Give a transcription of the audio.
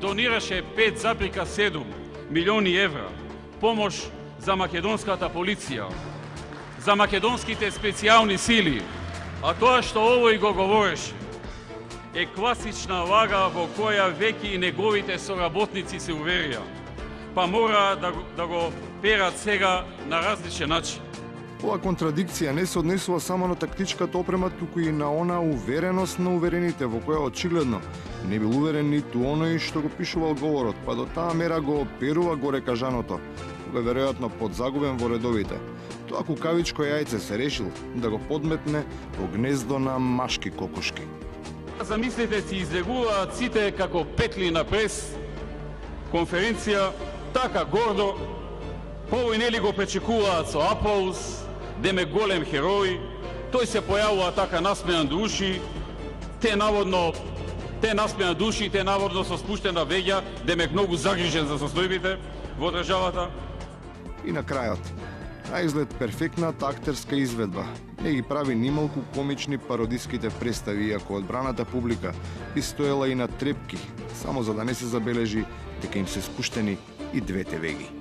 донираше 5,7 милиони евра помош за македонската полиција, за македонските специјални сили, а тоа што овој го говореше е класична лага во која веќе и неговите соработници се уверија, па мора да, да го перат сега на различен начин. Ова контрадикција не се однесува само на тактичката опрема, туку и на она увереност на уверените, во која очигледно не бил уверен ниту оној што го пишувал говорот, па до таа мера го оперува горе кажаното, кога веројатно подзагубен во редовите. Тоа кукавичко јајце се решил да го подметне во гнездо на машки кокошки. Замислите си излегуваат сите како петли на прес, конференција, така гордо, повој нели го пречекуваат со аплауз, деме голем херој, тој се појавува така насмеан души, те наводно те насмеан души, те наводно со спуштена веѓа, демек многу загрижен за состојбите во државата. И на крајот, на изглед перфектната актерска изведба. Не ги прави нималку комични пародиските представи, иако одбраната публика би стоела и на трепки, само за да не се забележи дека им се спуштени и двете веги.